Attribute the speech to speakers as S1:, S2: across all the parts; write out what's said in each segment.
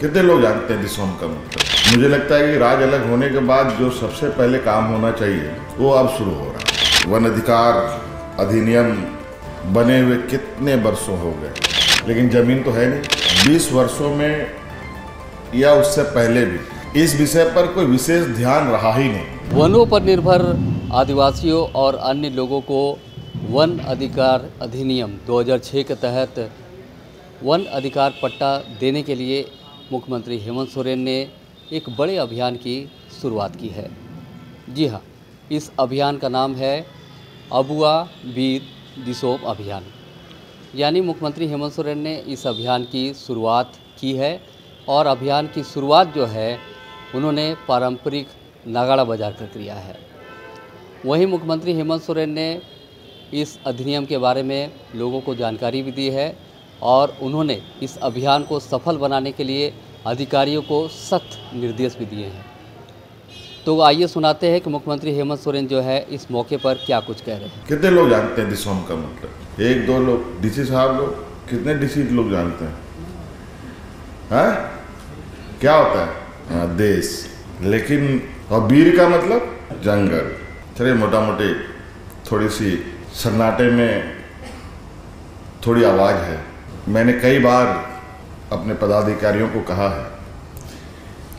S1: कितने लोग जानते हैं दिसोम का मतलब? मुझे लगता है कि राज अलग होने के बाद जो सबसे पहले काम होना चाहिए, वो अब शुरू हो रहा है। वन अधिकार अधिनियम बने हुए कितने वर्षों हो गए? लेकिन ज़मीन तो है नहीं। बीस वर्षों में या उससे पहले भी। इस विषय पर कोई विशेष ध्यान रहा ही नहीं।
S2: वनों पर निर्भर आदिवासियों और अन्य लोगों को वन अधिकार अधिनियम 2006 के तहत वन अधिकार पट्टा देने के लिए मुख्यमंत्री हेमंत सोरेन ने एक बड़े अभियान की शुरुआत की है। जी हाँ इस अभियान का नाम है अबुआ वीर दिसोम अभियान। यानी मुख्यमंत्री हेमंत सोरेन ने इस अभियान की शुरुआत की है और अभियान की शुरुआत जो है, उन्होंने पारंपरिक नगाड़ा बजा कर किया है। वहीं मुख्यमंत्री हेमंत सोरेन ने इस अधिनियम के बारे में लोगों को जानकारी भी दी है और उन्होंने इस अभियान को सफल बनाने के लिए अधिकारियों को सख्त निर्देश भी दिए हैं। तो आइए सुनाते हैं कि मुख्यमंत्री हेमंत सोरेन जो है इस मौके पर क्या कुछ कह रहे हैं।
S1: कितने लोग जानते हैं दिसोम का मतलब? एक दो लोग। डीसी साहब लोग? कितने डीसी लोग जानते हैं? हैं? क्या होता है? हाँ, देश। लेकिन और का मतलब? जंगल। चलिए मोटा मोटी थोड़ी सी सन्नाटे में थोड़ी आवाज़ है। मैंने कई बार अपने पदाधिकारियों को कहा है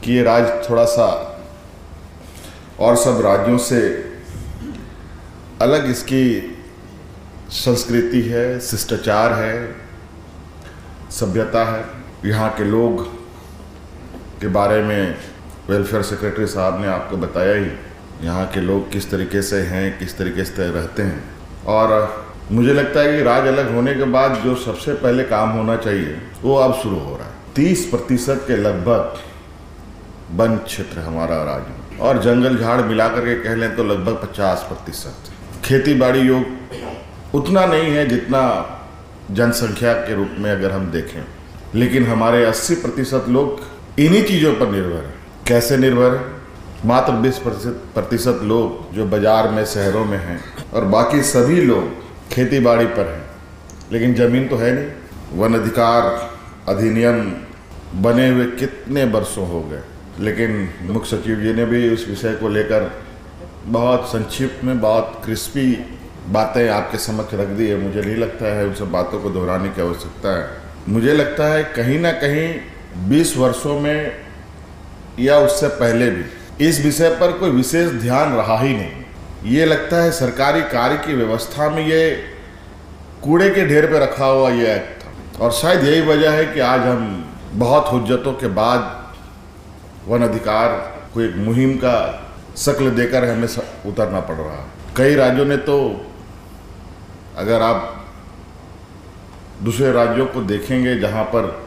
S1: कि ये राज्य थोड़ा सा और सब राज्यों से अलग इसकी संस्कृति है, शिष्टाचार है, सभ्यता है। यहाँ के लोग के बारे में वेलफेयर सेक्रेटरी साहब ने आपको बताया ही, यहाँ के लोग किस तरीके से हैं, किस तरीके से रहते हैं। और मुझे लगता है कि राज अलग होने के बाद जो सबसे पहले काम होना चाहिए, वो अब शुरू हो रहा है। तीस प्रतिशत के लगभग वन क्षेत्र हमारा राज्य में। और जंगल झाड़ मिला करके कह लें तो लगभग पचास प्रतिशत। खेती बाड़ी योग उतना नहीं है जितना जनसंख्या के रूप में अगर हम देखें। लेकिन हमारे 80 प्रतिशत लोग इन्हीं चीज़ों पर निर्भर है। कैसे निर्भर है? मात्र 20 प्रतिशत लोग जो बाज़ार में, शहरों में हैं और बाकी सभी लोग खेती बाड़ी पर है। लेकिन ज़मीन तो है नहीं। वन अधिकार अधिनियम बने हुए कितने वर्षों हो गए। लेकिन मुख्य सचिव जी ने भी उस विषय को लेकर बहुत संक्षिप्त में बहुत क्रिस्पी बातें आपके समक्ष रख दी है। मुझे नहीं लगता है उन सब बातों को दोहराने की आवश्यकता है। मुझे लगता है कहीं ना कहीं 20 वर्षों में या उससे पहले भी इस विषय पर कोई विशेष ध्यान रहा ही नहीं। ये लगता है सरकारी कार्य की व्यवस्था में ये कूड़े के ढेर पे रखा हुआ ये एक्ट था। और शायद यही वजह है कि आज हम बहुत हुज्जतों के बाद वन अधिकार को एक मुहिम का शक्ल देकर हमें उतरना पड़ रहा है। कई राज्यों ने तो अगर आप दूसरे राज्यों को देखेंगे जहाँ पर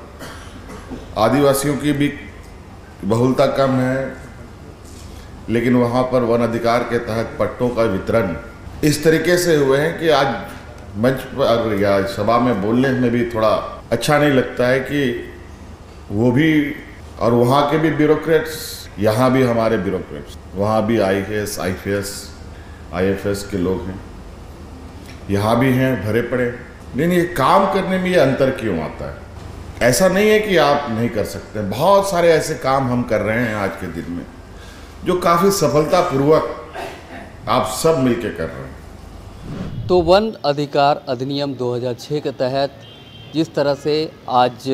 S1: आदिवासियों की भी बहुलता कम है लेकिन वहाँ पर वन अधिकार के तहत पट्टों का वितरण इस तरीके से हुए हैं कि आज मंच पर या सभा में बोलने में भी थोड़ा अच्छा नहीं लगता है कि वो भी और वहाँ के भी ब्यूरोक्रेट्स, यहाँ भी हमारे ब्यूरोक्रेट्स, वहाँ भी I A S I S I F S के लोग हैं। यहाँ भी हैं, भरे पड़े नहीं, ये काम करने में ये अंतर क्यों आता है? ऐसा नहीं है कि आप नहीं कर सकते। बहुत सारे ऐसे काम हम कर रहे हैं आज के दिन में। जो काफ़ी सफलतापूर्वक आप सब मिलके कर रहे हैं।
S2: तो वन अधिकार अधिनियम 2006 के तहत जिस तरह से आज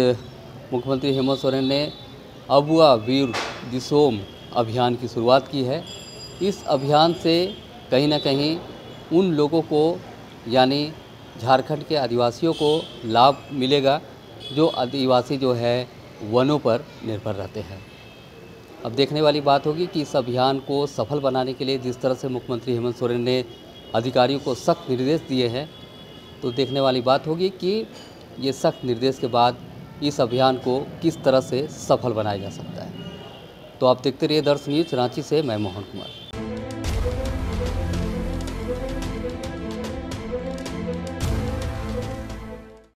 S2: मुख्यमंत्री हेमंत सोरेन ने अबुआ वीर दिसोम अभियान की शुरुआत की है, इस अभियान से कहीं ना कहीं उन लोगों को, यानी झारखंड के आदिवासियों को लाभ मिलेगा जो आदिवासी जो है वनों पर निर्भर रहते हैं। अब देखने वाली बात होगी कि इस अभियान को सफल बनाने के लिए जिस तरह से मुख्यमंत्री हेमंत सोरेन ने अधिकारियों को सख्त निर्देश दिए हैं तो देखने वाली बात होगी कि ये सख्त निर्देश के बाद इस अभियान को किस तरह से सफल बनाया जा सकता है। तो आप देखते रहिए दर्श न्यूज़ रांची से मैं मोहन कुमार।